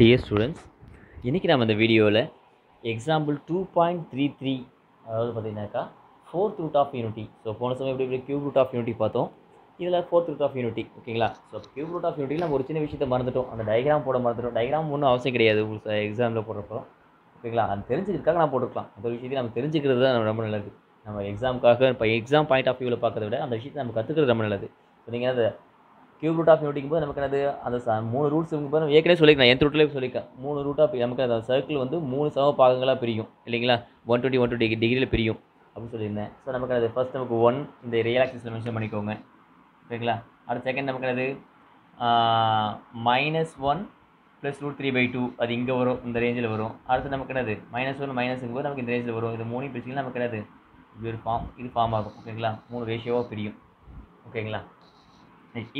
Dear students இன்றைக்கி நம்ம இந்த வீடியோவில் example two point three three அதாவது பார்த்தீங்கன்னாக்கா fourth root of unity so போன சமயம் எப்படி எப்படி கியூப் ரூட் ஆஃப் யூனிட்டி பார்த்தோம். இதில் ஃபோர்த் ரூட் ஆஃப் யூனிட்டி ஓகேங்களா? ஸோ கியூப் ரூட் ஆஃப் யூனிட்டியில் நம்ம ஒரு சின்ன விஷயத்தை மறந்துட்டோம். அந்த டயக்ராம் போட மறந்துட்டோம். டயக்ராம் ஒன்றும் அவசியம் கிடையாது. உங்களுக்கு எக்ஸாமில் போடுறப்போ. ஓகேங்களா? அது தெரிஞ்சுக்கிறதுக்காக நான் போட்டுருக்கலாம் அந்த விஷயத்தை நம்ம தெரிஞ்சுக்கிறது தான் ரொம்ப நல்லது. நம்ம எக்ஸாமுக்காக இப்போ எக்ஸாம் பாயிண்ட் ஆஃப் வியூவில் பார்க்கறத விட அந்த விஷயத்தை நம்ம கற்றுக்கிறது ரொம்ப நல்லது. ஸோ நீங்கள் அந்த கியூப் ரூட் ஆஃப் யூனிட்டிக்கும் போது நமக்கு என்னது? அந்த மூணு ரூட்ஸ் இருக்கும்போது நம்ம ஏற்கனவே சொல்லிக்கலாம் எந்த ரூட்லேயே சொல்லியிருக்கேன். மூணு ரூட்டாக நமக்கு அந்த சர்க்கிள் வந்து மூணு சம பாகங்களாக பிரியும். இல்லைங்களா? ஒன் டுவெண்ட்டி ஒன் டுவெண்ட்டி டிகிரியில் பிரியும். அப்படின்னு சொல்லியிருந்தேன். ஸோ நமக்கு அது ஃபஸ்ட் நமக்கு ஒன் இந்த ரியல் மென்ஷன் பண்ணிக்கோங்க. ஓகேங்களா அடுத்த செகண்ட் நமக்கு என்னது? Minus one plus root three by two அது இங்கே வரும் இந்த ரேஞ்சில் வரும். அடுத்து நமக்கு என்னது? மைனஸ் ஒன் மைனஸுங்க போது நமக்கு இந்த ரேஞ்சில் வரும். இது மூணு பிரிச்சிங்கன்னா நமக்கு என்னது? இது ஒரு ஃபார்ம் இது ஃபார்ம் ஆகும். ஓகேங்களா மூணு ரேஷியோவாக பிரியும். ஓகேங்களா?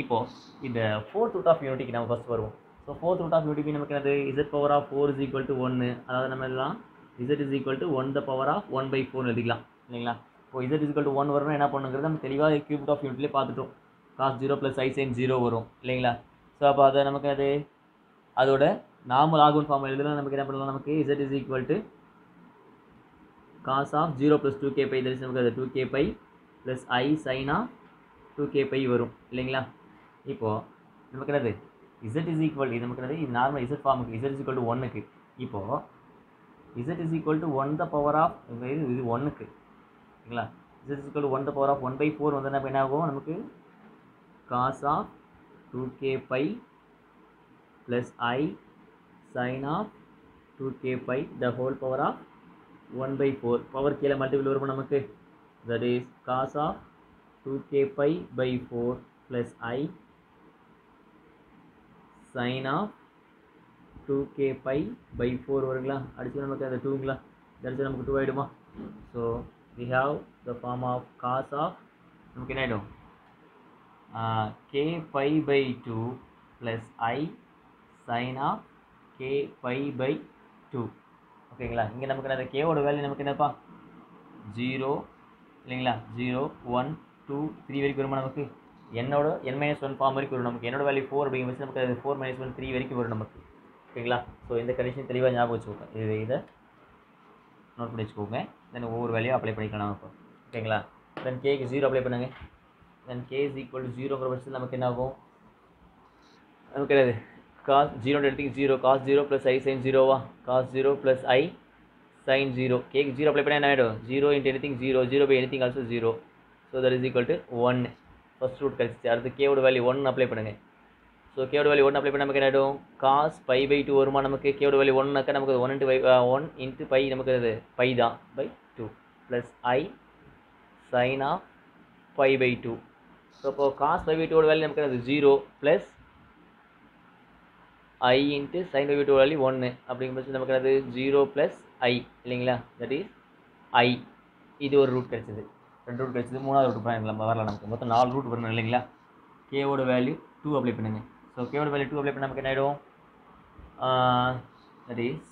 இப்போது இந்த ஃபோர்த் ரூட் ஆஃப் யூனிட்டிக்கு நம்ம ஃபஸ்ட் வருவோம். So fourth root of unity நமக்கு என்னது? Z power of four is equal to ஒன்று அதாவது நம்ம எல்லாம் Z is equal to one the power of one by four எழுதிக்கலாம். இல்லைங்களா? இப்போ இசட் இஸ் டு ஒன் வரணும் என்ன பண்ணுங்கிறது நம்ம தெளிவாக கியூப் ஆஃப் யூனிட்லேயே பார்த்துட்டோம். Cos zero plus i sine zero வரும். இல்லைங்களா? ஸோ அப்போ அதை நமக்கு அது அதோட நார்மல் ஆகும் ஃபார்ம் எழுதலாம் நமக்கு என்ன பண்ணலாம்? நமக்கு Z is equal to cos of zero plus two K pi தரிசி நமக்கு அது two K pi plus i sine of two K pi வரும் இல்லைங்களா? இப்போது நமக்கு என்னது? இசட் இஸ் ஈக்குவல் இது நமக்கு என்னது? இது நார்மல் இசட் ஃபார்முக்கு இசட் இஸ் ஈக்குவல் டு ஒன்றுக்கு இப்போது Z is equal to one the power of இது இது ஒன்றுக்கு ஓகேங்களா Z is equal to one the power of one by four வந்து என்ன ஆகும்? நமக்கு cos of two K pi plus i sine of two K pi the whole power of one by four power கீழே multiple வரும் நமக்கு. That is cos of two K pi by four plus i sine of two K pi by four வருங்களா? அடிச்சு நமக்கு அந்த டூங்களா அடிச்சு நமக்கு two ஆகிடுமா so we have the form of cos of நமக்கு என்ன ஆகிடும் K pi by two plus i sine of K pi by two ஓகேங்களா? இங்கே நமக்கு அந்த கேவோட வேல்யூ நமக்கு என்னப்பா? ஜீரோ இல்லைங்களா? ஜீரோ ஒன் டூ த்ரீ வரைக்கும் வருமா நமக்கு? என்னோட என் மைனஸ் ஒன் ஃபார்ம் வரைக்கும் வரும் நமக்கு. என்னோட வேல்யூ ஃபோர் அப்படிங்கிறது நமக்கு அது ஃபோர் மைனஸ் ஒன் த்ரீ வரைக்கும் வரும் நமக்கு. ஓகேங்களா ஸோ இந்த கண்டிஷன் தெளிவாக ஞாபகம் வச்சுக்கோங்க. இது இதை நோட் பண்ணி வச்சுக்கோங்க. தென் ஒவ்வொரு வேலையும் அப்ளை பண்ணிக்கலாம் நமக்கு. ஓகேங்களா தென் கேக்கு ஜீரோ அப்ளை பண்ணுங்க. Then K is equal to ஜீரோங்கிற பட்சத்தில் நமக்கு என்ன ஆகும்? நமக்கு கிடையாது காஸ் ஜீரோட எடுத்துக்கு zero cos zero plus i sine ஜீரோவா cos zero plus i sine zero cake zero apply பண்ணால் என்ன ஆகிடும் zero into anything zero zero by anything also zero so that is equal to one first root கிடச்சிச்சு அடுத்து கேவோட value one apply பண்ணுங்கள் so கேவோட value one apply பண்ண நமக்கு என்ன ஆகிடும் காஸ் பை பை டூ வருமா நமக்கு? கேவோட வேல்யூ ஒன்னாக்கா நமக்கு one into pi one into pi நமக்கு அது பை தான் pi two plus i sine of pi pi two so இப்போ காஸ் பை பை டூவோட வேல்யூ நமக்கு அது zero plus i into sine pi pi two value ஒன்று அப்படிங்கிற நமக்கு அது ஜீரோ ப்ளஸ் ஐ இல்லைங்களா? தட் இஸ் ஐ இது ஒரு ரூட் கிடச்சிது ரெண்டு ரூட் கிடச்சிது மூணாவது ரூட் நம்ம வரலாம் நமக்கு. மொத்தம் நாலு ரூட் வரணும் இல்லைங்களா கேவோட வேல்யூ டூ அப்ளை பண்ணுங்கள் ஸோ கேவோட வேல்யூ டூ அப்ளை பண்ண நமக்கு என்ன ஆகிடும் that is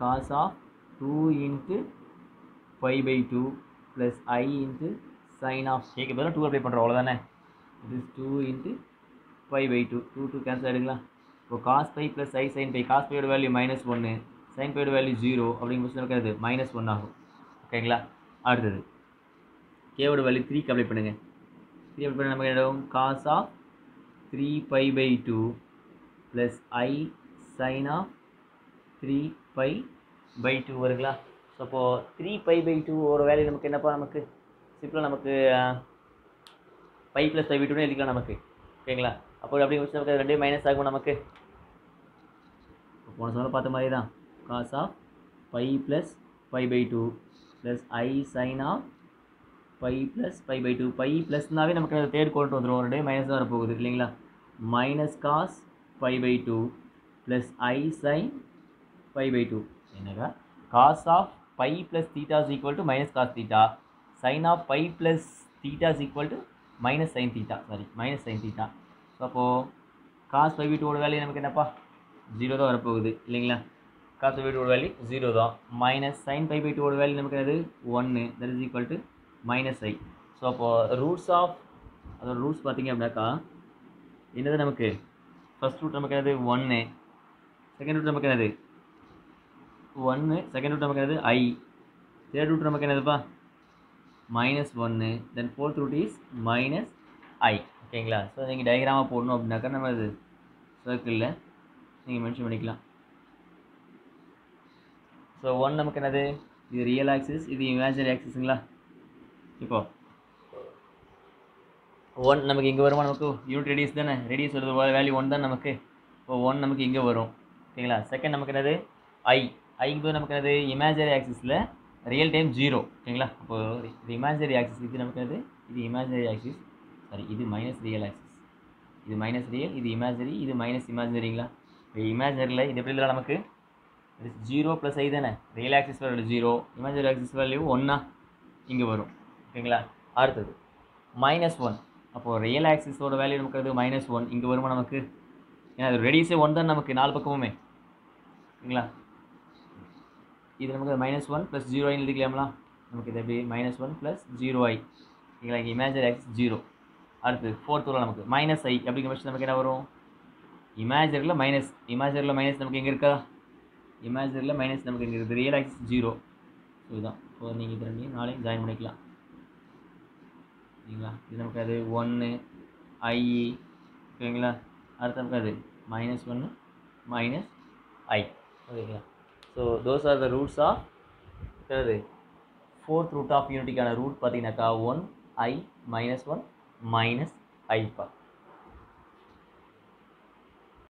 cos of two into five by two plus i into sine of கேக்கு பதிலாக டூ அப்ளை பண்ணுறோம் அவ்வளோதானே இது is two into five by two two two cancel ஆகிடுங்களா இப்போ cos pi plus i sine pi cos பையோட value minus ஒன்று sine பையோட value zero அப்படிங்கிற நமக்கு அது மைனஸ் ஒன் ஆகும். ஓகேங்களா அடுத்தது. கேவோட வேல்யூ த்ரீக்கு அப்ளை பண்ணுங்கள் த்ரீ அப்ளை பண்ண நமக்கு என்ன cos of three pi by two plus i sine of three pi by two வருங்களா? ஸோ அப்போது த்ரீ பை பை டூ ஒரு வேல்யூ நமக்கு என்னப்பா நமக்கு? சிம்பிளாக நமக்கு பை ப்ளஸ் ஃபைவ் பை டூனே எழுதிக்கலாம் நமக்கு. ஓகேங்களா அப்போ அப்படி பட்சம் நமக்கு ரெண்டே மைனஸ் ஆகும் நமக்கு? போன சொல்ல பார்த்த மாதிரி தான் cos of pi plus five pi two plus i sine of five plus five pi two five ப்ளஸ்னாவே நமக்கு அந்த தேர்ட் கொண்டு வந்துடும் ரெண்டே மைனஸ் தான் வரப்போகுது இல்லைங்களா? Minus cos five pi two plus i sine five pi two என்னக்கா cos of five plus theta is equal to minus cos theta sine of five plus theta is equal to minus sine theta sorry minus sine theta so அப்போது cos five by டூவோட value நமக்கு என்னப்பா? Zero தான் வரப்போகுது இல்லைங்களா? Cos five by டூவோட value zero தான். Minus sine five by டூவோட வேல்யூ நமக்கு என்னது? ஒன்று that is equal to minus i so அப்போது ரூட்ஸ் ஆஃப் அதோட ரூட்ஸ் பார்த்தீங்க அப்படின்னாக்கா என்னது நமக்கு? ஃபஸ்ட் ரூட் நமக்கு என்னது? ஒன்று செகண்ட் ரூட் நமக்கு என்னது? ஒன்று செகண்ட் ரூட் நமக்கு என்னது? ஐ தேர்ட் ரூட் நமக்கு என்னதுப்பா? மைனஸ் ஒன்று then fourth root is minus i ஓகேங்களா? ஸோ நீங்கள் டயக்ராமாக போடணும் அப்படின்னாக்கா நம்ம இது சர்க்கிளில் நீங்கள் மென்ஷன் பண்ணிக்கலாம். ஸோ ஒன் நமக்கு என்னது? இது ரியல் ஆக்சிஸ் இது இமேஜினரி ஆக்சிஸுங்களா இப்போ. ஒன் நமக்கு இங்கே வருமா நமக்கு? யூனிட் ரெடியூஸ் தானே? ரெடியூஸ் வருது வேல்யூ ஒன் தான் நமக்கு. இப்போ ஒன் நமக்கு இங்கே வரும். ஓகேங்களா? செகண்ட் நமக்கு என்னது? ஐ ஐக்கு போது நமக்கு என்னது? இமேஜரி ஆக்சிஸில் ரியல் டைம் ஜீரோ ஓகேங்களா? அப்போ இது இமேஜரி ஆக்சிஸ் இது நமக்கு என்னது? இது இமேஜரி ஆக்சிஸ் சாரி இது மைனஸ் ரியல் ஆக்சிஸ் இது மைனஸ் ரியல் இது இமேஜரி இது மைனஸ் இமேஜினரிங்களா இப்போ இமேஜினரியில் இது எப்படி இல்லை நமக்கு? ஜீரோ ப்ளஸ் ஐ தானே. Real axis value zero imagery axis value ஒன்றா இங்கே வரும். ஓகேங்களா அடுத்தது மைனஸ் ஒன் அப்போது ரியல் ஆக்சிஸோட வேல்யூ நமக்கு அது மைனஸ் ஒன் இங்கே வருமா நமக்கு? ஏன்னா அது ரெடியூஸே ஒன் தான் நமக்கு நாலு பக்கமுமே. ஓகேங்களா இது நமக்கு மைனஸ் ஒன் ப்ளஸ் ஜீரோ ஐன்னு எழுதிக்கலாம்லாம் நமக்கு இது எப்படி? Minus one plus zero i ஓகேங்களா இங்கே இமேஜினரி ஆக்சிஸ் ஜீரோ அடுத்து ஃபோர்த் வரும் நமக்கு மைனஸ் ஐ அப்படிங்கிற பட்சம் நமக்கு என்ன வரும்? இமேஜரியில் மைனஸ் இமேஜரியில் மைனஸ் நமக்கு எங்கே இருக்கா? இமேஜரியில் மைனஸ் நமக்கு இங்கே இருக்குது? ரியல் ஆக்சிஸ் ஜீரோ ஸோ இதுதான். ஸோ நீங்கள் இது ரெண்டையும் நாளையும் ஜாயின் பண்ணிக்கலாம். சரிங்களா? இது நமக்கு அது ஒன்று ஐஇ ஓகேங்களா அடுத்து நமக்கு அது மைனஸ் ஒன்று மைனஸ் ஐ. ஓகேங்களா? So those are the roots of என்னது? ஃபோர்த் ரூட் ஆஃப் யூனிட்டிக்கான ரூட் பார்த்தீங்கன்னாக்கா one i minus one minus ஐப்பா